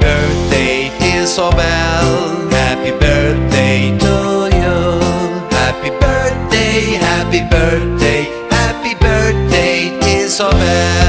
birthday, dear Sobel. Happy birthday to you. Happy birthday, happy birthday, happy birthday, dear Sobel.